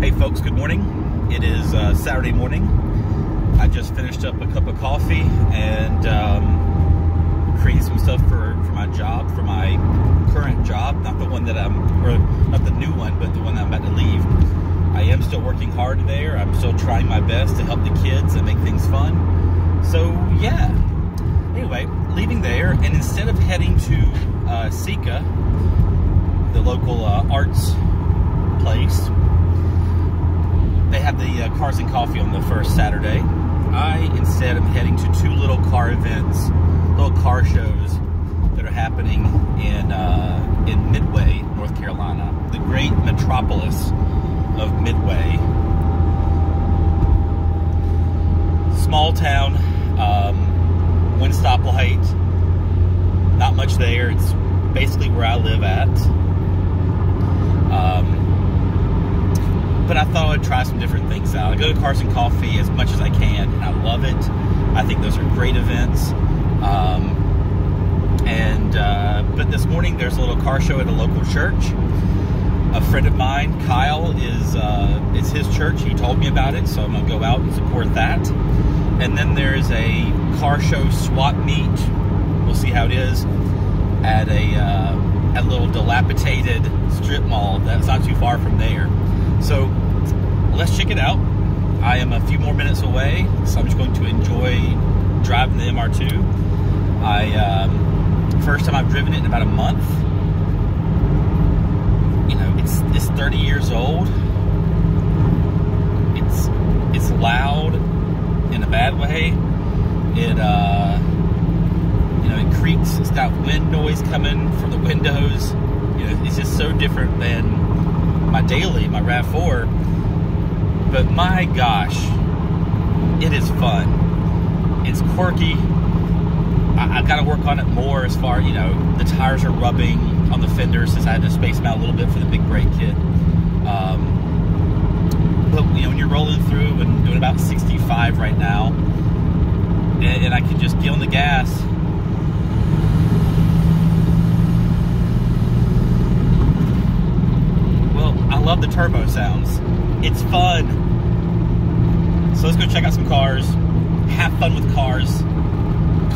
Hey folks, good morning. It is uh, Saturday morning. I just finished up a cup of coffee and um, creating some stuff for, for my job, for my current job, not the one that I'm, or not the new one, but the one that I'm about to leave. I am still working hard there. I'm still trying my best to help the kids and make things fun. So yeah. Anyway, leaving there, and instead of heading to uh, SECCA, the local uh, arts place, have the uh, Cars and Coffee on the first Saturday. I instead am heading to two little car events, little car shows that are happening in uh, in Midway, North Carolina, the great metropolis of Midway. Small town, um, one stoplight, not much there. It's basically where I live at. Um, but I thought I'd try some different things out. I go to Cars and Coffee as much as I can, and I love it. I think those are great events. Um, and uh, but this morning there's a little car show at a local church. A friend of mine, Kyle, is uh, it's his church. He told me about it, so I'm gonna go out and support that. And then there's a car show swap meet. We'll see how it is at a uh, at a little dilapidated strip mall that's not too far from there. So let's check it out. I am a few more minutes away, so I'm just going to enjoy driving the MR2. I um, first time I've driven it in about a month. You know, it's it's 30 years old. It's it's loud in a bad way. It uh, you know it creaks. It's got wind noise coming from the windows. You know, it's just so different than my daily, my RAV4. But my gosh, it is fun. It's quirky. I, have got to work on it more as far, you know, the tires are rubbing on the fenders since I had to space them out a little bit for the big brake kit. Um, but, you know, when you're rolling through and doing about 65 right now, and, and I can just get on the gas love the turbo sounds. It's fun. So let's go check out some cars. Have fun with cars.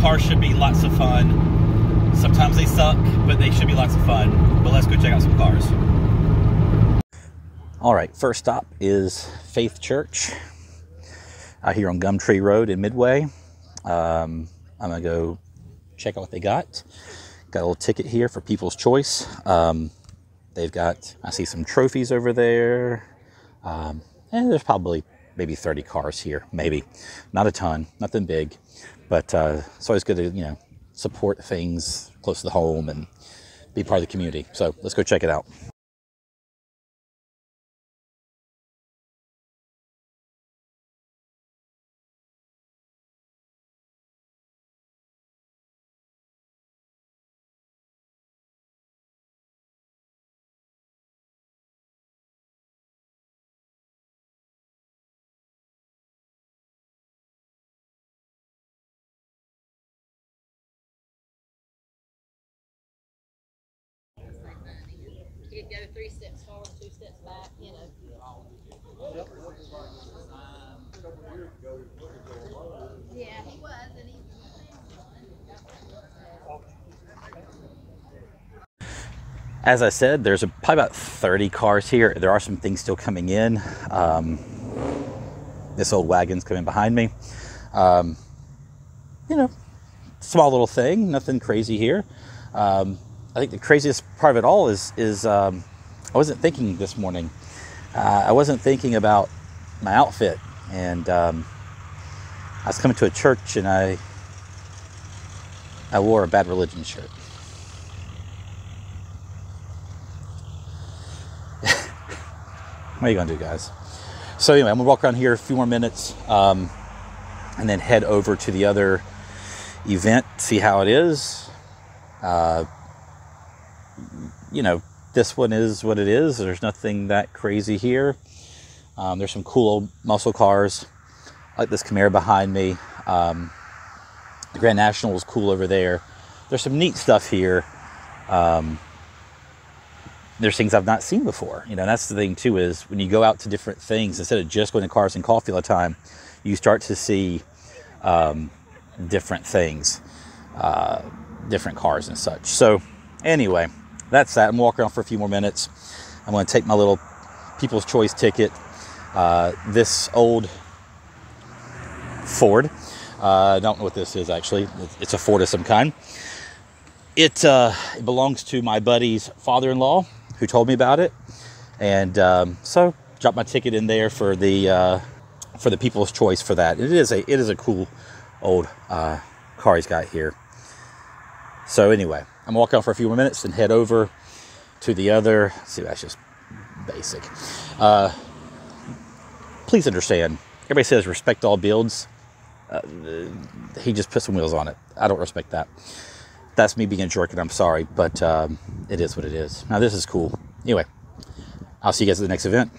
Cars should be lots of fun. Sometimes they suck, but they should be lots of fun. But let's go check out some cars. All right, first stop is Faith Church out here on Gumtree Road in Midway. Um, I'm gonna go check out what they got. Got a little ticket here for People's Choice. Um, They've got, I see some trophies over there. Um, and there's probably maybe 30 cars here, maybe. Not a ton, nothing big. But uh, it's always good to, you know, support things close to the home and be part of the community. So let's go check it out. Go three steps forward, two steps back, you know. Yeah, he was, and he. As I said, there's a, probably about 30 cars here. There are some things still coming in. Um, this old wagon's coming behind me. Um, you know, small little thing, nothing crazy here. Um, I think the craziest part of it all is is um, I wasn't thinking this morning. Uh, I wasn't thinking about my outfit, and um, I was coming to a church, and I I wore a bad religion shirt. what are you gonna do, guys? So anyway, I'm gonna walk around here a few more minutes, um, and then head over to the other event, see how it is. Uh, you know, this one is what it is. There's nothing that crazy here. Um, there's some cool old muscle cars, like this Camaro behind me. Um, the Grand National is cool over there. There's some neat stuff here. Um, there's things I've not seen before. You know, that's the thing too is when you go out to different things instead of just going to cars and coffee all the time, you start to see um, different things, uh, different cars and such. So anyway, that's that. I'm walking around for a few more minutes. I'm going to take my little People's Choice ticket. Uh, this old Ford. Uh, I don't know what this is actually. It's a Ford of some kind. It, uh, it belongs to my buddy's father-in-law who told me about it, and um, so dropped my ticket in there for the uh, for the People's Choice for that. It is a it is a cool old uh, car he's got here. So anyway, I'm walking out for a few more minutes and head over to the other. See, that's just basic. Uh, please understand. Everybody says respect all builds. Uh, he just put some wheels on it. I don't respect that that's me being a jerk, and I'm sorry, but um, it is what it is. Now, this is cool. Anyway, I'll see you guys at the next event.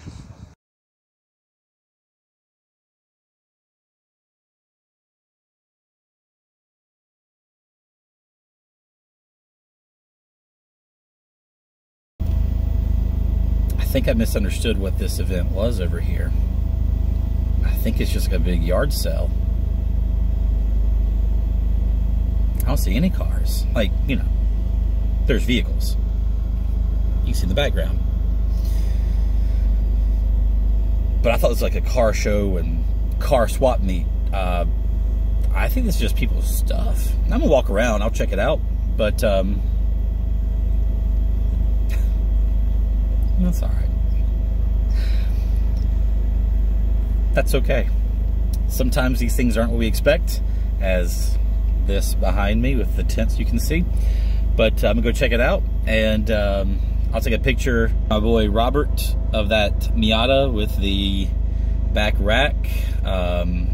Think I misunderstood what this event was over here. I think it's just like a big yard sale. I don't see any cars. Like, you know, there's vehicles. You see in the background. But I thought it was like a car show and car swap meet. Uh, I think it's just people's stuff. I'm gonna walk around. I'll check it out. But um, that's all right. That's okay. Sometimes these things aren't what we expect, as this behind me with the tents you can see. But uh, I'm gonna go check it out and um, I'll take a picture my boy Robert of that Miata with the back rack um,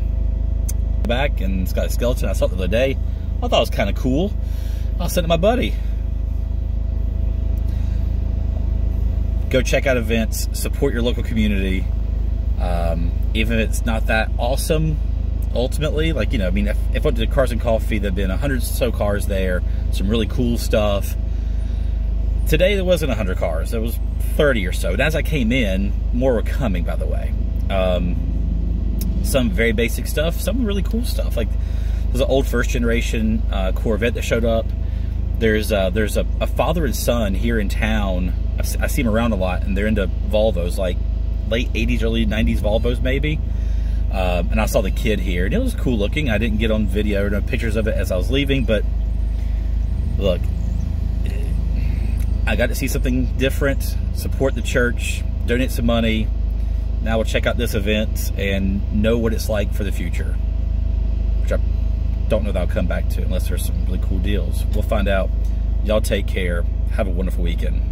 back and it's got a skeleton. I saw it the other day. I thought it was kind of cool. I'll send it to my buddy. Go check out events, support your local community. Um, even if it's not that awesome, ultimately. Like, you know, I mean, if, if I went to Cars and Coffee, there'd been a hundred or so cars there, some really cool stuff. Today, there wasn't a hundred cars. There was 30 or so. And as I came in, more were coming, by the way. Um, some very basic stuff, some really cool stuff. Like, there's an old first generation uh, Corvette that showed up. There's uh, there's a, a, father and son here in town. I see them around a lot, and they're into Volvos, like late 80s, early 90s Volvos, maybe. Um, and I saw the kid here, and it was cool looking. I didn't get on video or no pictures of it as I was leaving, but look, I got to see something different, support the church, donate some money. Now we'll check out this event and know what it's like for the future, I don't know that I'll come back to unless there's some really cool deals. We'll find out. Y'all take care. Have a wonderful weekend.